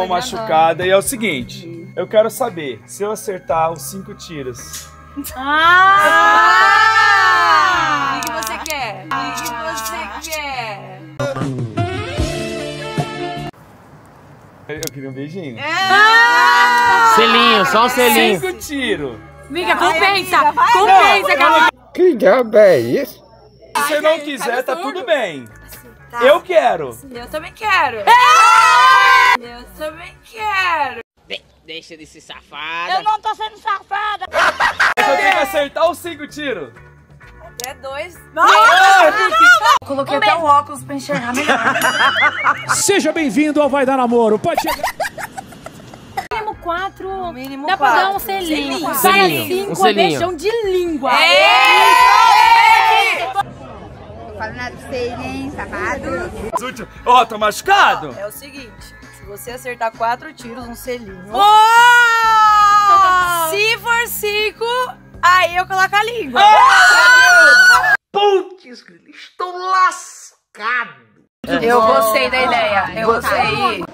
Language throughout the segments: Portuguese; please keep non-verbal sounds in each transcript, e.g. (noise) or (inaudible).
Uma machucada. E é o seguinte, eu quero saber se eu acertar os cinco tiros. Ah! O que você quer? O que você quer? Eu queria um beijinho. Selinho, só um selinho. Cinco tiros. Miga, compensa! Compensa, cara! Que diabo é isso? Se você não quiser, tá tudo bem. Eu quero. Eu também quero! Eu também quero! Deixa de ser safada. Eu não tô sendo safada! Eu tenho que acertar os cinco tiros. Até dois. Coloquei até o óculos pra enxergar melhor. Seja bem-vindo ao Vai Dar Namoro. Pode chegar. Mínimo quatro. Mínimo Dá pra dar um quatro. selinho. Para Selinho, cinco um é selinho. beijão de língua. Falando de vocês, hein, safado? Ó, tô machucado? É o seguinte, se você acertar quatro tiros, um selinho. Se for cinco, aí eu coloco a língua. Putz, estou lascado. Eu gostei da ideia. Eu gostei.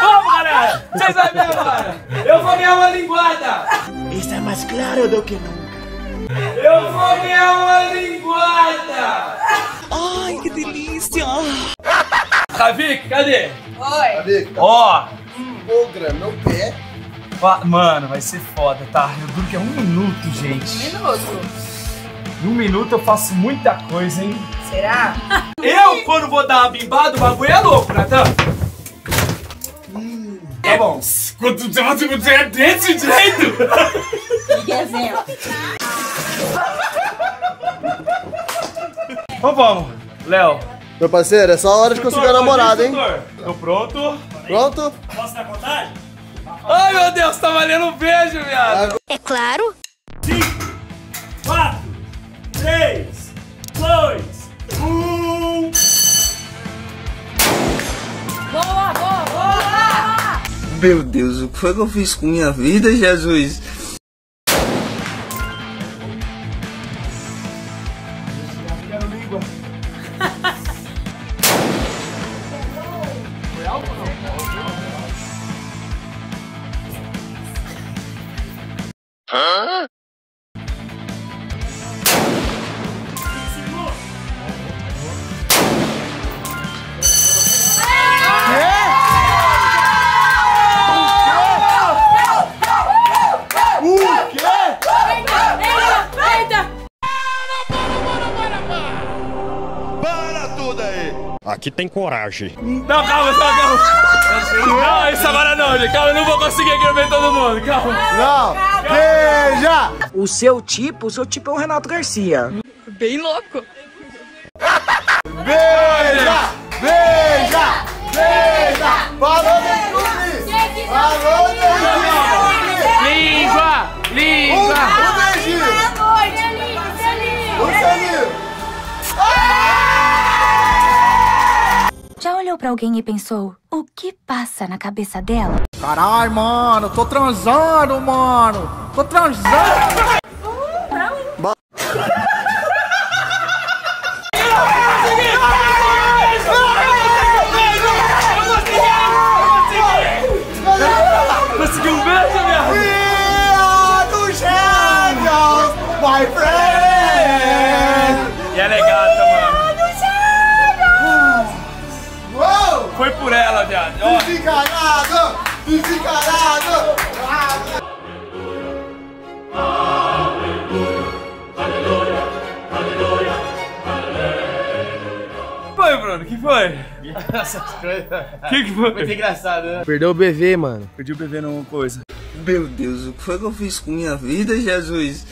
Vamos, galera! Vocês vão ver agora! Eu vou ganhar uma linguada! Está mais claro do que nunca. Eu vou ganhar uma linguada! Ai, que delícia. Ravik, cadê? Oi. Ó, Ogra, meu pé. mano, vai ser foda, tá? Eu duro que é um minuto, gente. Minuto. Em um minuto eu faço muita coisa, hein? Será? (laughs) Eu, quando vou dar uma bimbada, o bagulho é louco, Natan. Tá bom. Quando você é desse jeito? Então vamos, Léo. Meu parceiro, é só hora de conseguir a namorada, hein? Tô pronto. Pronto? Ai, meu Deus, tá valendo um beijo, viado. É claro. 4, 3, 2, 1. Boa, boa, boa. Meu Deus, o que foi que eu fiz com minha vida, Jesus? Quero língua. Huh? Aqui tem coragem. Não, calma, só calma. Não, isso agora não, gente. Calma, eu não vou conseguir aqui no meio de todo mundo. Calma. Não! Beija! O seu tipo, o seu tipo é o Renato Garcia. Beija! Beija! Beija! Falou olhou pra alguém e pensou, o que passa na cabeça dela? Caralho, mano, tô transando, mano. Tô transando. Consegui um beijo, viado. Dia dos Gêmeos, my friend! Ó, Desencarado! Desencarado! foi, Bruno? que foi? que que foi? Muito engraçado, né? Perdeu o BV, mano. Perdi o bebê numa coisa. Meu Deus, o que foi que eu fiz com minha vida, Jesus?